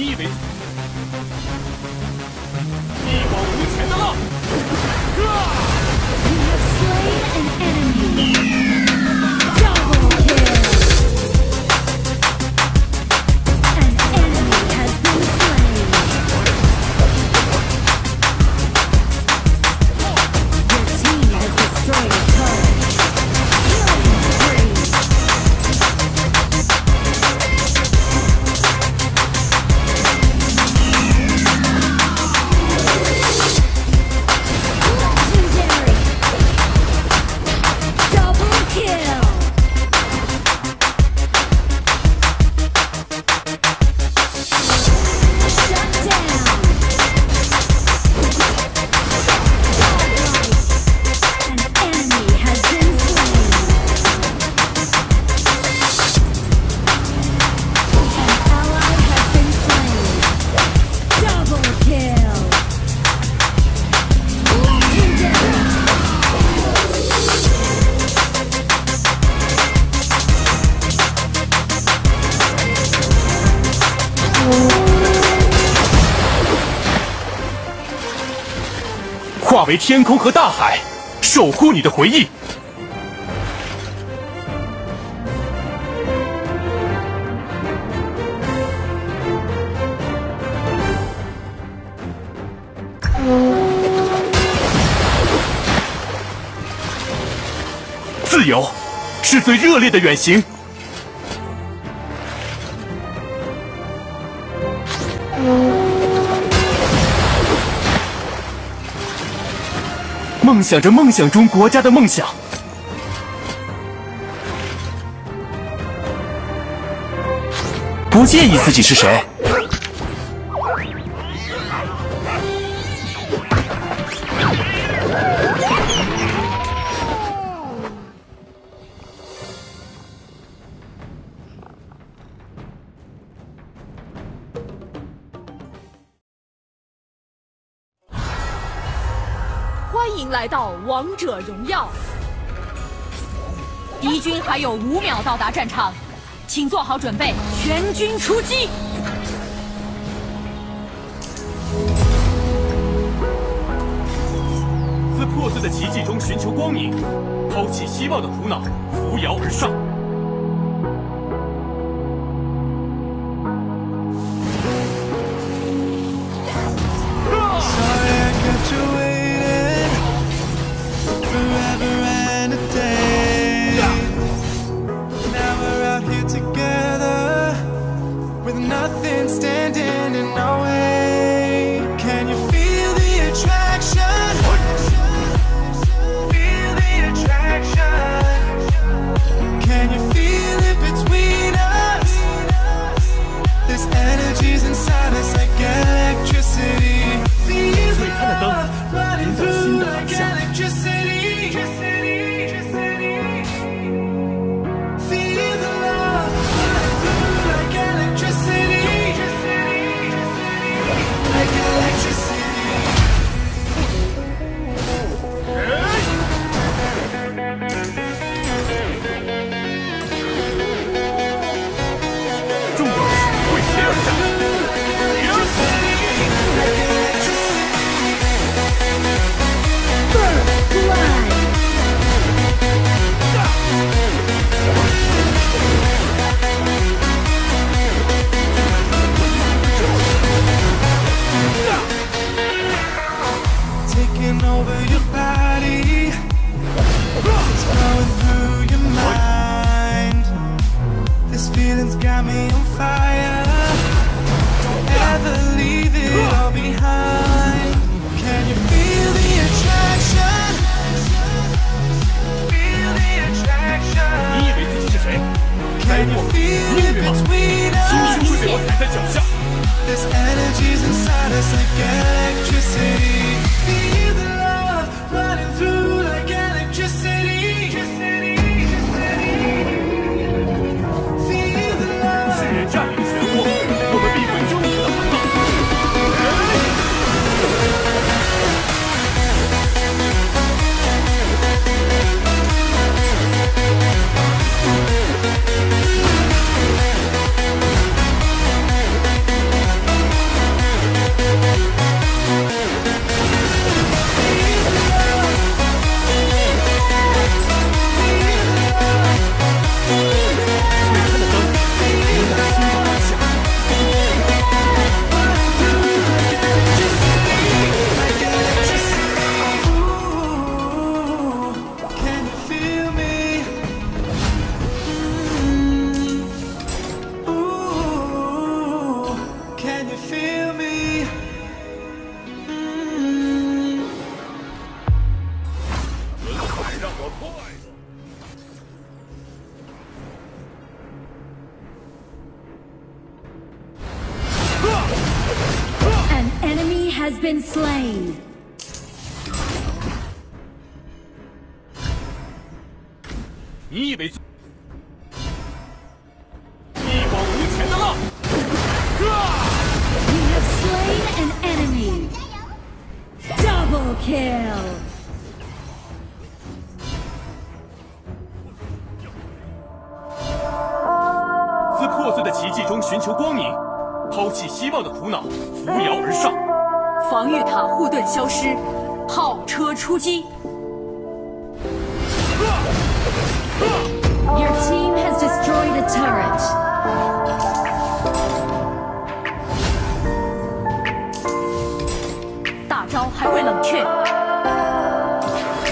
Easy. 化为天空和大海守护你的回忆。自由是最热烈的远行。梦想着梦想中国家的梦想。不介意自己是谁。欢迎来到王者荣耀。敌军还有五秒到达战场请做好准备全军出击。自破碎的奇迹中寻求光明抛弃希望的苦恼扶摇而上。This energy's inside us like electricity. Way，你以为一往无前的浪？自破碎的奇迹中寻求光明，抛弃希望的苦恼，扶摇而上。防御塔护盾消失炮车出击 your team has destroyed the turret 大招还未冷却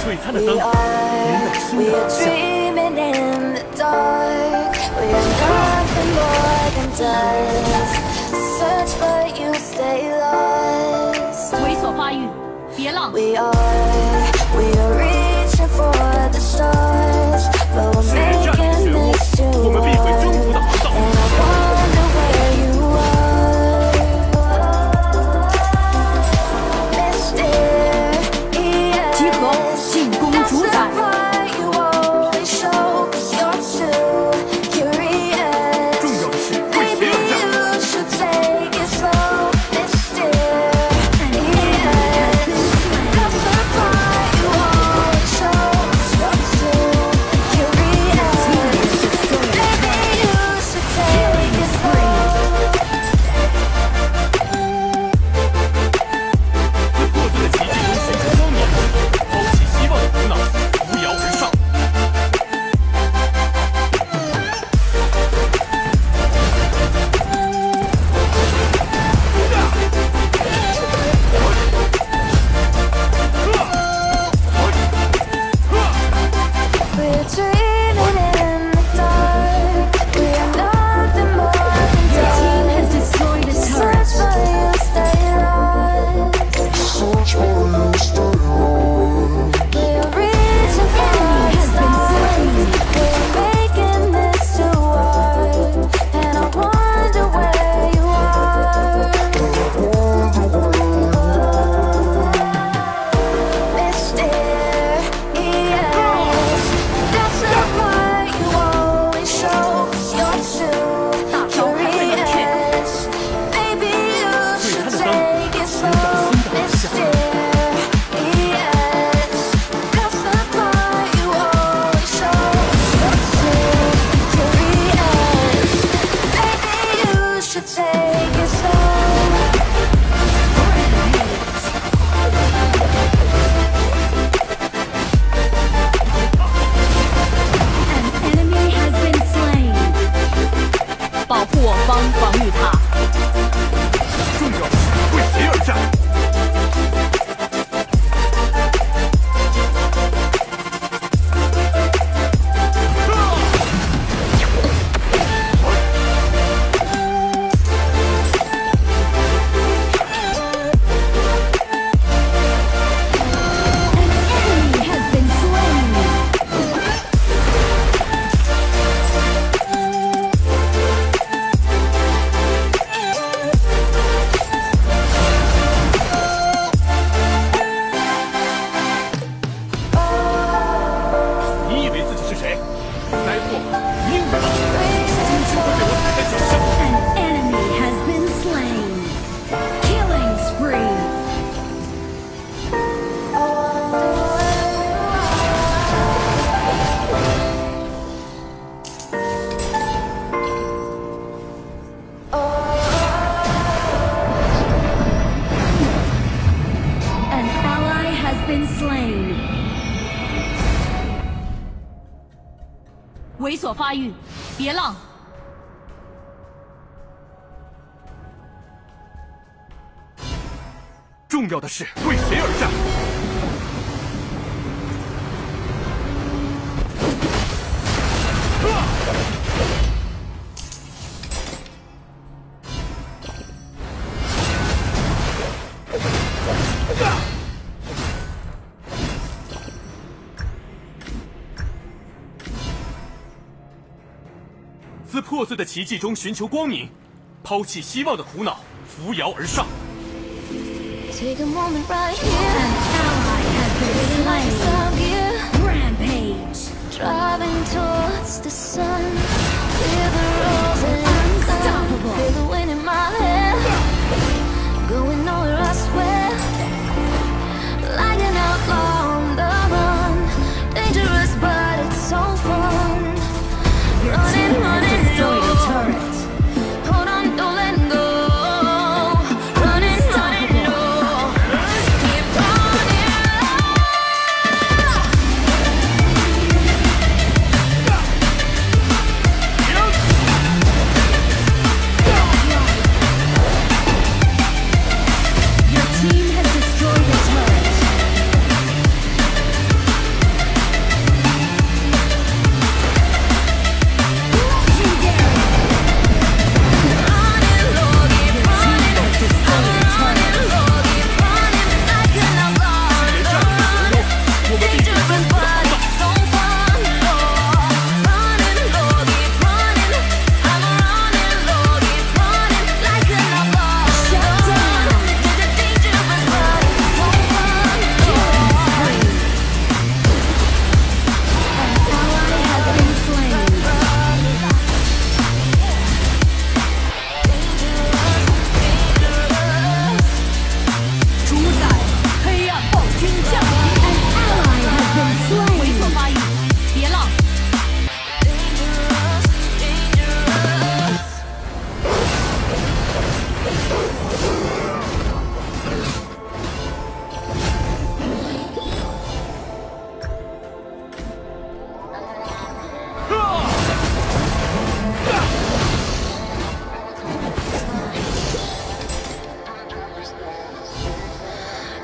we are we 灭 dreaming in the dark we are nothing but the dark 别浪 are we are we are 发育别浪。重要的是为谁而战。破碎的奇迹中寻求光明抛弃希望的苦恼扶摇而上 Towards the sun, with the and the with i'm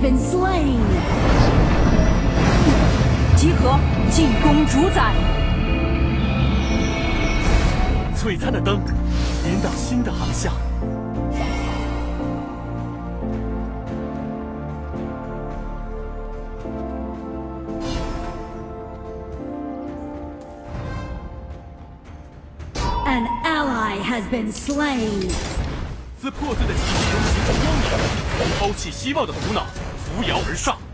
been slain. 集合，进攻主宰。璀璨的灯，引导新的航向。An ally has been slain. 自破碎的奇迹中寻求光明，抛弃希望的苦恼，扶摇而上。